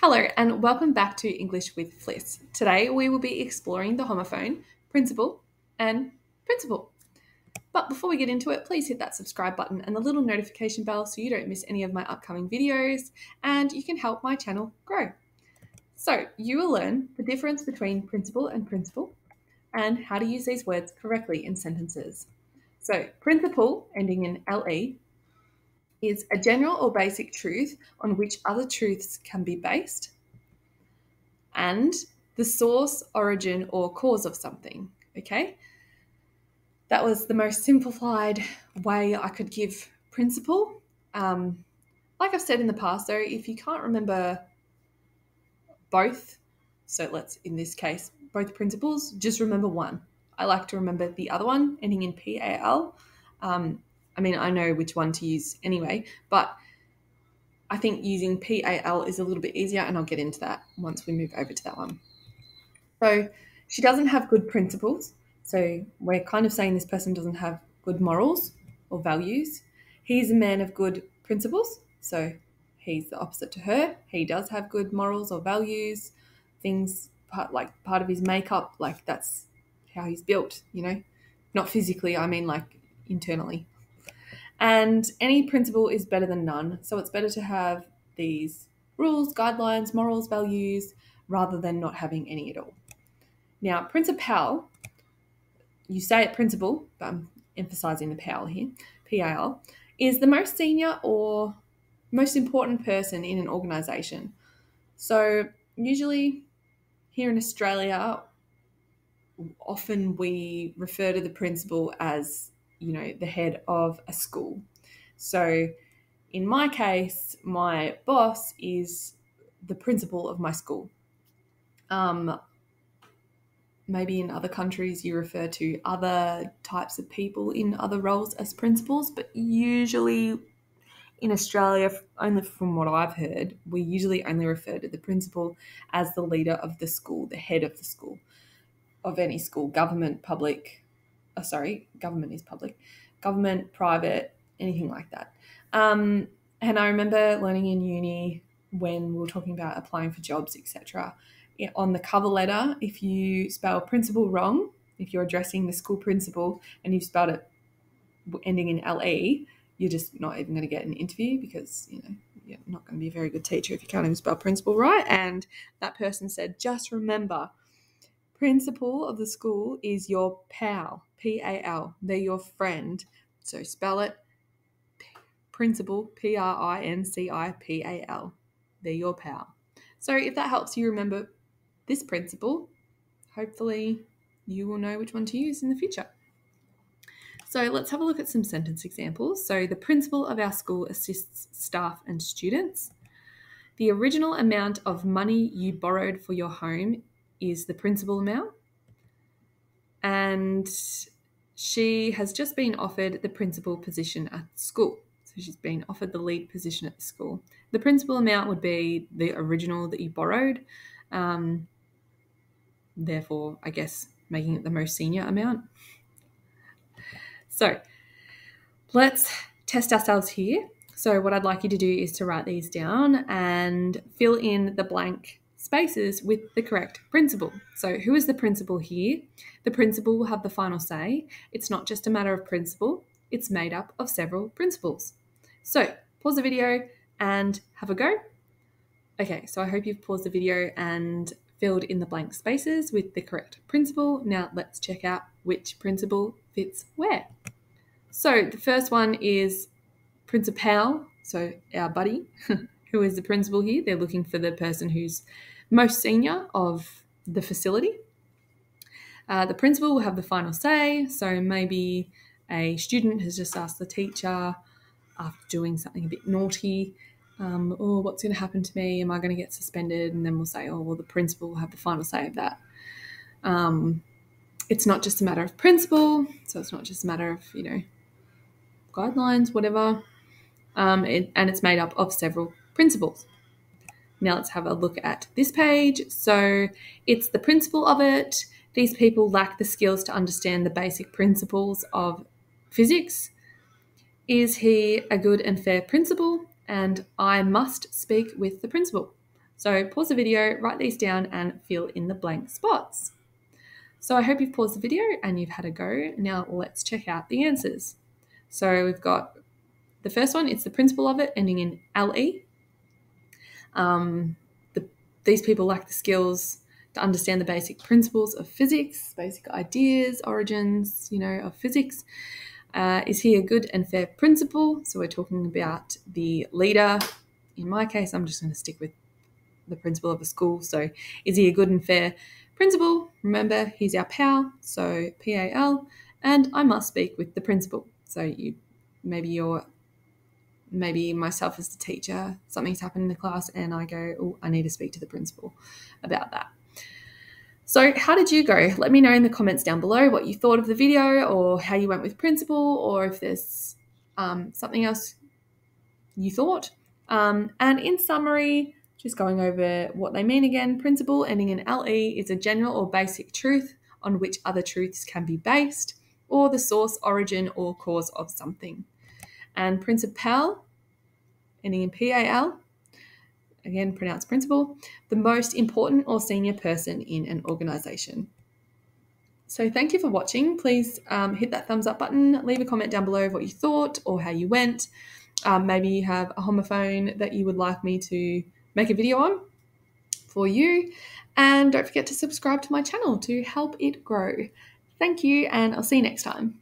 Hello, and welcome back to English with Fliss. Today we will be exploring the homophone, principle, and principal. But before we get into it, please hit that subscribe button and the little notification bell so you don't miss any of my upcoming videos and you can help my channel grow. So, you will learn the difference between principle and principal and how to use these words correctly in sentences. So, principle ending in LE is a general or basic truth on which other truths can be based, and the source, origin, or cause of something. Okay? That was the most simplified way I could give principle. Um, like I've said in the past, though, if you can't remember both, so let's in this case, both principles, just remember one. I like to remember the other one ending in PAL. Um, I mean, I know which one to use anyway, but I think using PAL is a little bit easier, and I'll get into that once we move over to that one. So, she doesn't have good principles. So, we're kind of saying this person doesn't have good morals or values. He's a man of good principles. So, he's the opposite to her. He does have good morals or values, things part, like part of his makeup, like that's how he's built, you know, not physically, I mean like internally. And any principle is better than none. So it's better to have these rules, guidelines, morals, values, rather than not having any at all. Now, principal, you say it principal, but I'm emphasizing the PAL here, PAL, is the most senior or most important person in an organization. So, usually here in Australia, often we refer to the principal as you know, the head of a school. So in my case, my boss is the principal of my school. Um, maybe in other countries you refer to other types of people in other roles as principals, but usually in Australia, only from what I've heard, we usually only refer to the principal as the leader of the school, the head of the school, of any school, government, public, oh, sorry, government is public, government, private, anything like that. Um, and I remember learning in uni when we were talking about applying for jobs, etc. On the cover letter, if you spell principal wrong, if you're addressing the school principal and you've spelled it ending in LE, you're just not even going to get an interview because, you know, you're not going to be a very good teacher if you can't even spell principal right. And that person said, just remember, principal of the school is your pal. P A L. They're your friend. So spell it principal, P R I N C I P A L. They're your pal. So if that helps you remember this principle, hopefully you will know which one to use in the future. So let's have a look at some sentence examples. So the principal of our school assists staff and students. The original amount of money you borrowed for your home is the principal amount and she has just been offered the principal position at school. So she's been offered the lead position at the school. The principal amount would be the original that you borrowed. Um, therefore, I guess making it the most senior amount. So let's test ourselves here. So, what I'd like you to do is to write these down and fill in the blank spaces with the correct principal. So, who is the principal here? The principal will have the final say. It's not just a matter of principle, it's made up of several principles. So, pause the video and have a go. Okay, so I hope you've paused the video and filled in the blank spaces with the correct principal. Now, let's check out which principal fits where. So, the first one is principal, so our buddy. who is the principal here. They're looking for the person who's most senior of the facility. Uh, the principal will have the final say. So maybe a student has just asked the teacher after doing something a bit naughty, um, oh, what's going to happen to me? Am I going to get suspended? And then we'll say, oh, well, the principal will have the final say of that. Um, it's not just a matter of principle, so it's not just a matter of, you know, guidelines, whatever. Um, it, and it's made up of several principles. Now let's have a look at this page. So it's the principle of it. These people lack the skills to understand the basic principles of physics. Is he a good and fair principal? And I must speak with the principal. So pause the video, write these down, and fill in the blank spots. So I hope you've paused the video and you've had a go. Now let's check out the answers. So we've got the first one, it's the principle of it, ending in LE. Um, the, these people lack the skills to understand the basic principles of physics, basic ideas, origins, you know, of physics. Uh, is he a good and fair principal? So we're talking about the leader. In my case, I'm just going to stick with the principal of a school. So is he a good and fair principal? Remember, he's our PAL, so P-A-L, and I must speak with the principal. So you maybe you're maybe myself as the teacher, something's happened in the class, and I go, oh, I need to speak to the principal about that. So, how did you go? Let me know in the comments down below what you thought of the video or how you went with principal or if there's um, something else you thought. Um, and in summary, just going over what they mean again principle ending in LE is a general or basic truth on which other truths can be based, or the source, origin, or cause of something. And principal ending in PAL again pronounced principal, the most important or senior person in an organization. So thank you for watching. Please um, hit that thumbs up button, leave a comment down below of what you thought or how you went. Um, maybe you have a homophone that you would like me to make a video on for you. And don't forget to subscribe to my channel to help it grow. Thank you, and I'll see you next time.